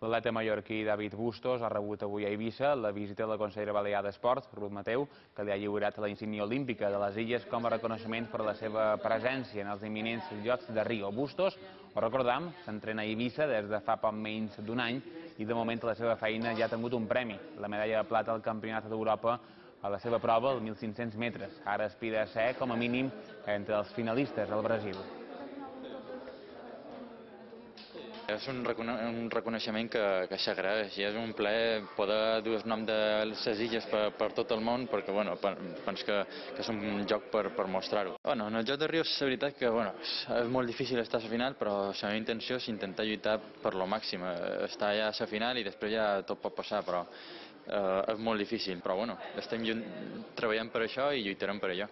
L'atleta mallorquí David Bustos ha rebut avui a Eivissa la visita de la consellera balear d'Esports, Ruth Mateu, que li ha lliurat la insígnia olímpica de les illes com a reconeixement per la seva presència en els imminents Jocs de Rio. Bustos, ho recordam, s'entrena a Eivissa des de fa poc menys d'un any i de moment la seva feina ja ha tingut un premi, la medalla de plata al Campionat d'Europa a la seva prova, els 1.500 metres. Ara aspira a ser, com a mínim, entre els finalistes al Brasil. És un, recone un reconeixement que, que s'agraeix i és un plaer poder dur el nom de les illes per, per tot el món perquè bueno, penso que, que és un joc per, per mostrar-ho. Bueno, en el joc de Rio és veritat que bueno, és molt difícil estar a la final però la meva intenció és intentar lluitar per lo màxim, estar ja a la final i després ja tot pot passar però eh, és molt difícil però bueno, estem treballant per això i lluitarem per allò.